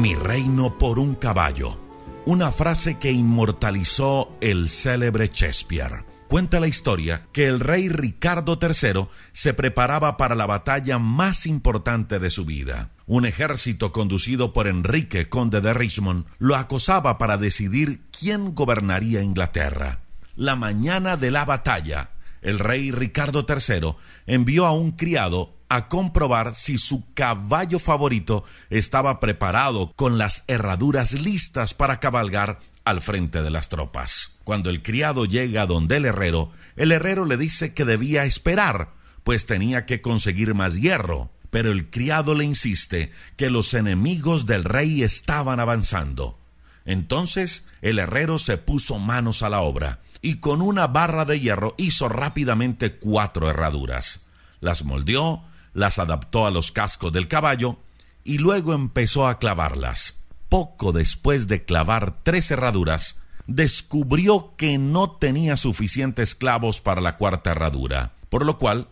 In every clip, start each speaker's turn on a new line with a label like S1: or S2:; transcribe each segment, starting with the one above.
S1: Mi reino por un caballo. Una frase que inmortalizó el célebre Shakespeare. Cuenta la historia que el rey Ricardo III se preparaba para la batalla más importante de su vida. Un ejército conducido por Enrique, conde de Richmond, lo acosaba para decidir quién gobernaría Inglaterra. La mañana de la batalla, el rey Ricardo III envió a un criado a comprobar si su caballo favorito estaba preparado con las herraduras listas para cabalgar al frente de las tropas. Cuando el criado llega donde el herrero, el herrero le dice que debía esperar, pues tenía que conseguir más hierro. Pero el criado le insiste que los enemigos del rey estaban avanzando. Entonces el herrero se puso manos a la obra y con una barra de hierro hizo rápidamente cuatro herraduras. Las moldeó, las adaptó a los cascos del caballo y luego empezó a clavarlas. Poco después de clavar tres herraduras, descubrió que no tenía suficientes clavos para la cuarta herradura, por lo cual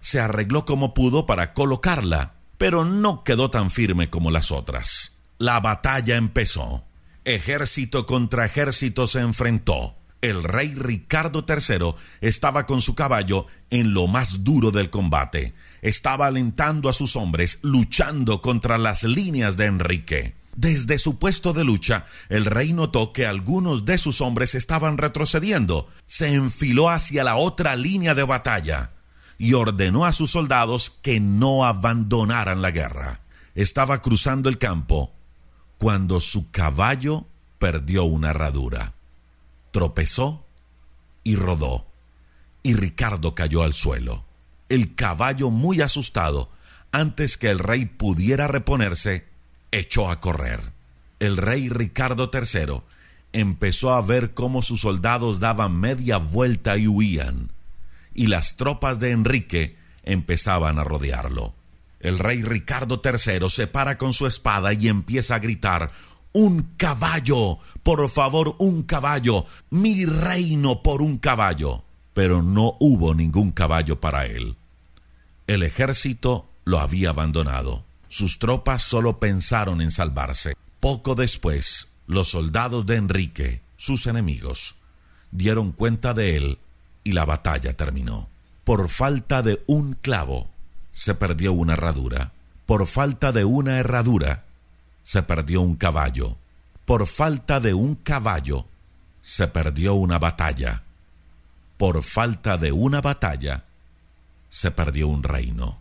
S1: se arregló como pudo para colocarla, pero no quedó tan firme como las otras. La batalla empezó. Ejército contra ejército se enfrentó. El rey Ricardo III estaba con su caballo en lo más duro del combate estaba alentando a sus hombres luchando contra las líneas de Enrique. Desde su puesto de lucha, el rey notó que algunos de sus hombres estaban retrocediendo. Se enfiló hacia la otra línea de batalla y ordenó a sus soldados que no abandonaran la guerra. Estaba cruzando el campo cuando su caballo perdió una herradura. Tropezó y rodó, y Ricardo cayó al suelo el caballo muy asustado, antes que el rey pudiera reponerse, echó a correr. El rey Ricardo III empezó a ver cómo sus soldados daban media vuelta y huían, y las tropas de Enrique empezaban a rodearlo. El rey Ricardo III se para con su espada y empieza a gritar Un caballo, por favor, un caballo, mi reino por un caballo. Pero no hubo ningún caballo para él. El ejército lo había abandonado. Sus tropas solo pensaron en salvarse. Poco después, los soldados de Enrique, sus enemigos, dieron cuenta de él y la batalla terminó. Por falta de un clavo, se perdió una herradura. Por falta de una herradura, se perdió un caballo. Por falta de un caballo, se perdió una batalla. Por falta de una batalla, se perdió un reino.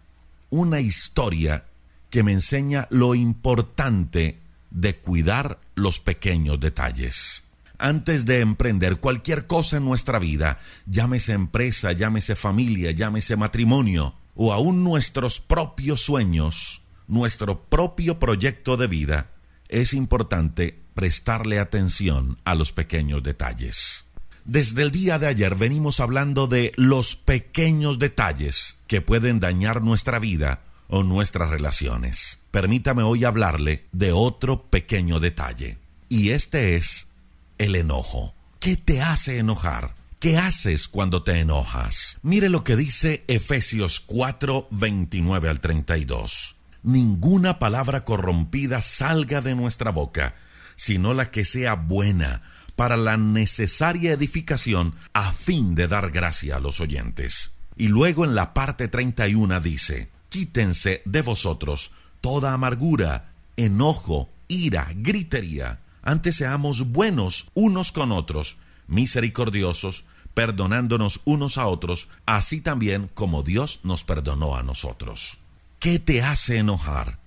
S1: Una historia que me enseña lo importante de cuidar los pequeños detalles. Antes de emprender cualquier cosa en nuestra vida, llámese empresa, llámese familia, llámese matrimonio, o aún nuestros propios sueños, nuestro propio proyecto de vida, es importante prestarle atención a los pequeños detalles. Desde el día de ayer venimos hablando de los pequeños detalles que pueden dañar nuestra vida o nuestras relaciones. Permítame hoy hablarle de otro pequeño detalle. Y este es el enojo. ¿Qué te hace enojar? ¿Qué haces cuando te enojas? Mire lo que dice Efesios 4, 29 al 32. Ninguna palabra corrompida salga de nuestra boca, sino la que sea buena para la necesaria edificación a fin de dar gracia a los oyentes. Y luego en la parte 31 dice, quítense de vosotros toda amargura, enojo, ira, gritería. Antes seamos buenos unos con otros, misericordiosos, perdonándonos unos a otros, así también como Dios nos perdonó a nosotros. ¿Qué te hace enojar?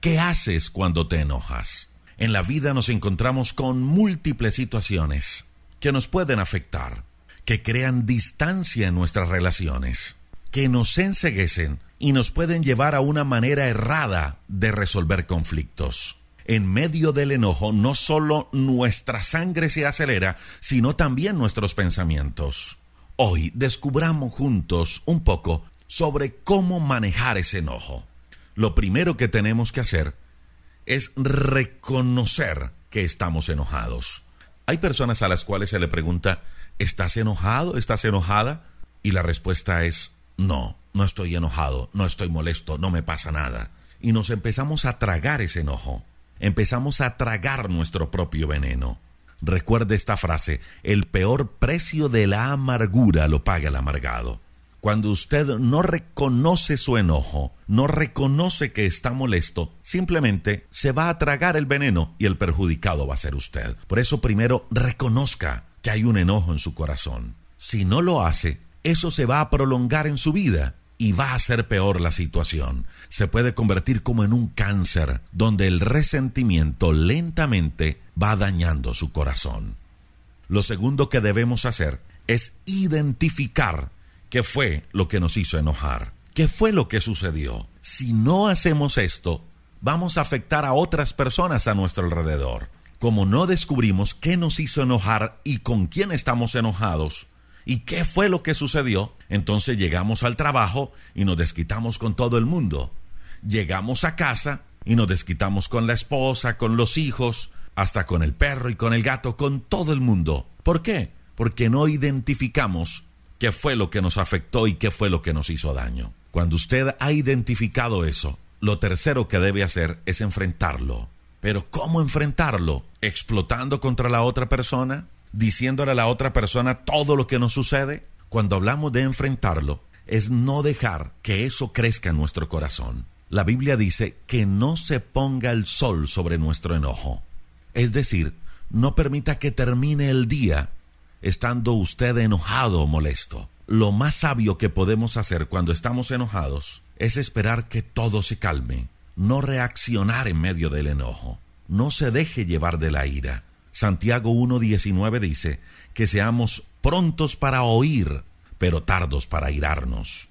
S1: ¿Qué haces cuando te enojas? En la vida nos encontramos con múltiples situaciones que nos pueden afectar, que crean distancia en nuestras relaciones, que nos enseguecen y nos pueden llevar a una manera errada de resolver conflictos. En medio del enojo no solo nuestra sangre se acelera, sino también nuestros pensamientos. Hoy descubramos juntos un poco sobre cómo manejar ese enojo. Lo primero que tenemos que hacer es reconocer que estamos enojados. Hay personas a las cuales se le pregunta, ¿estás enojado? ¿Estás enojada? Y la respuesta es, no, no estoy enojado, no estoy molesto, no me pasa nada. Y nos empezamos a tragar ese enojo. empezamos a tragar nuestro propio veneno. Recuerde esta frase, el peor precio de la amargura lo paga el amargado. Cuando usted no reconoce su enojo, no reconoce que está molesto, simplemente se va a tragar el veneno y el perjudicado va a ser usted. Por eso primero reconozca que hay un enojo en su corazón. Si no lo hace, eso se va a prolongar en su vida y va a ser peor la situación. Se puede convertir como en un cáncer, donde el resentimiento lentamente va dañando su corazón. Lo segundo que debemos hacer es identificar qué fue lo que nos hizo enojar, qué fue lo que sucedió. Si no hacemos esto, vamos a afectar a otras personas a nuestro alrededor. Como no descubrimos qué nos hizo enojar y con quién estamos enojados, ¿Y qué fue lo que sucedió? Entonces llegamos al trabajo y nos desquitamos con todo el mundo. Llegamos a casa y nos desquitamos con la esposa, con los hijos, hasta con el perro y con el gato, con todo el mundo. ¿Por qué? Porque no identificamos qué fue lo que nos afectó y qué fue lo que nos hizo daño. Cuando usted ha identificado eso, lo tercero que debe hacer es enfrentarlo. Pero ¿cómo enfrentarlo? ¿Explotando contra la otra persona? diciéndole a la otra persona todo lo que nos sucede, cuando hablamos de enfrentarlo, es no dejar que eso crezca en nuestro corazón. La Biblia dice que no se ponga el sol sobre nuestro enojo. Es decir, no permita que termine el día estando usted enojado o molesto. Lo más sabio que podemos hacer cuando estamos enojados es esperar que todo se calme, no reaccionar en medio del enojo. No se deje llevar de la ira. Santiago 1.19 dice que seamos prontos para oír, pero tardos para irarnos.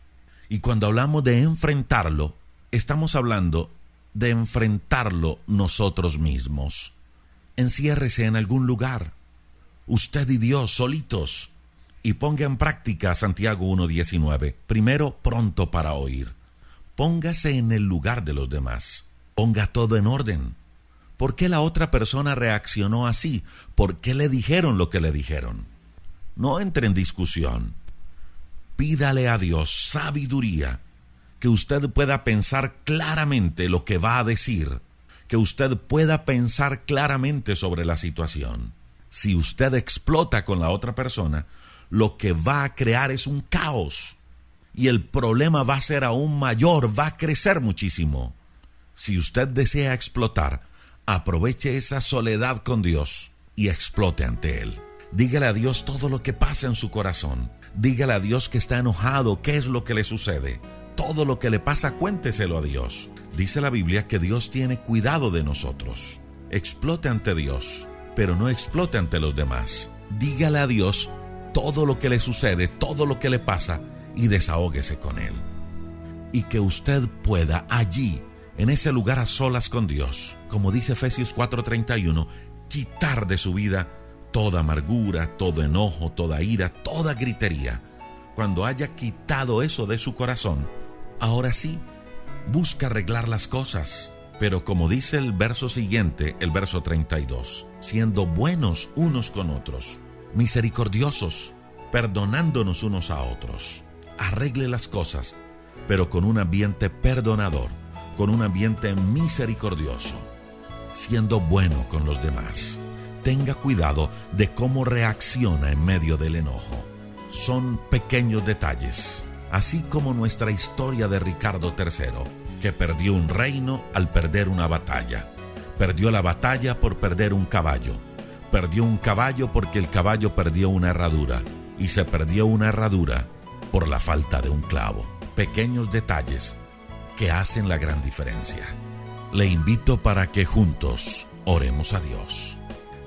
S1: Y cuando hablamos de enfrentarlo, estamos hablando de enfrentarlo nosotros mismos. Enciérrese en algún lugar, usted y Dios solitos, y ponga en práctica Santiago 1.19. Primero, pronto para oír. Póngase en el lugar de los demás. Ponga todo en orden. ¿Por qué la otra persona reaccionó así? ¿Por qué le dijeron lo que le dijeron? No entre en discusión. Pídale a Dios sabiduría, que usted pueda pensar claramente lo que va a decir, que usted pueda pensar claramente sobre la situación. Si usted explota con la otra persona, lo que va a crear es un caos y el problema va a ser aún mayor, va a crecer muchísimo. Si usted desea explotar, aproveche esa soledad con Dios y explote ante Él. Dígale a Dios todo lo que pasa en su corazón. Dígale a Dios que está enojado, qué es lo que le sucede. Todo lo que le pasa, cuénteselo a Dios. Dice la Biblia que Dios tiene cuidado de nosotros. Explote ante Dios, pero no explote ante los demás. Dígale a Dios todo lo que le sucede, todo lo que le pasa y desahóguese con Él. Y que usted pueda allí en ese lugar a solas con Dios, como dice Efesios 4:31, quitar de su vida toda amargura, todo enojo, toda ira, toda gritería. Cuando haya quitado eso de su corazón, ahora sí, busca arreglar las cosas. Pero como dice el verso siguiente, el verso 32, siendo buenos unos con otros, misericordiosos, perdonándonos unos a otros. Arregle las cosas, pero con un ambiente perdonador con un ambiente misericordioso, siendo bueno con los demás. Tenga cuidado de cómo reacciona en medio del enojo. Son pequeños detalles, así como nuestra historia de Ricardo III, que perdió un reino al perder una batalla. Perdió la batalla por perder un caballo. Perdió un caballo porque el caballo perdió una herradura. Y se perdió una herradura por la falta de un clavo. Pequeños detalles que hacen la gran diferencia. Le invito para que juntos oremos a Dios.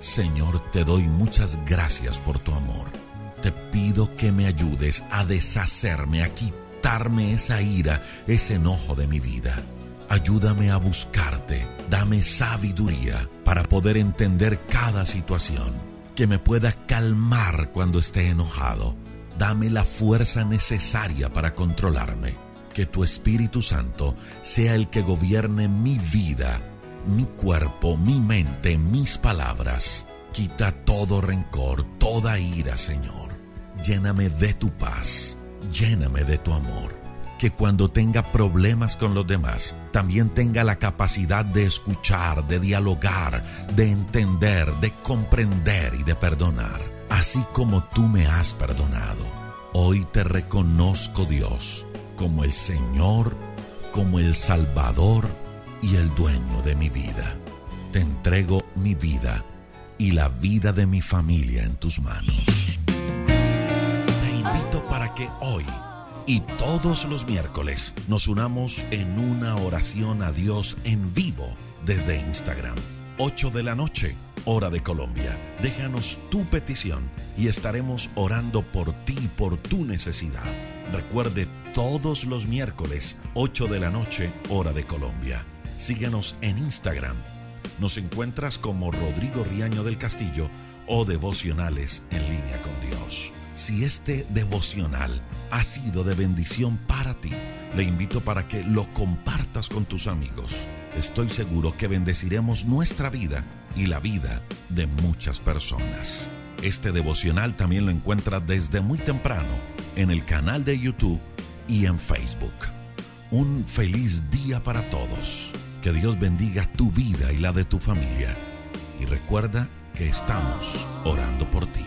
S1: Señor, te doy muchas gracias por tu amor. Te pido que me ayudes a deshacerme, a esa ira, ese enojo de mi vida. Ayúdame a buscarte, dame sabiduría para poder entender cada situación, que me pueda calmar cuando esté enojado. Dame la fuerza necesaria para controlarme que tu Espíritu Santo sea el que gobierne mi vida, mi cuerpo, mi mente, mis palabras. Quita todo rencor, toda ira, Señor. Lléname de tu paz, lléname de tu amor. que cuando tenga problemas con los demás, también tenga la capacidad de escuchar, de dialogar, de entender, de comprender y de perdonar, así como tú me has perdonado. Hoy te reconozco Dios como el Señor, como el Salvador y el dueño de mi vida. Te entrego mi vida y la vida de mi familia en tus manos. Invito para que hoy y todos los miércoles nos unamos en una oración a Dios en vivo desde Instagram. 8 de la noche, hora de Colombia. Déjanos tu petición y estaremos orando por ti y por tu necesidad. Recuerde todos los miércoles, 8 de la noche, hora de Colombia. Síguenos en Instagram. Nos encuentras como Rodrigo Riaño del Castillo o devocionales en línea con. Si este devocional ha sido de bendición para ti, le invito para que lo compartas con tus amigos. Estoy seguro que bendeciremos nuestra vida y la vida de muchas personas. Este devocional también lo encuentras desde muy temprano en el canal de YouTube y en Facebook. Un feliz día para todos. Que Dios bendiga tu vida y la de tu familia. Y recuerda que estamos orando por ti.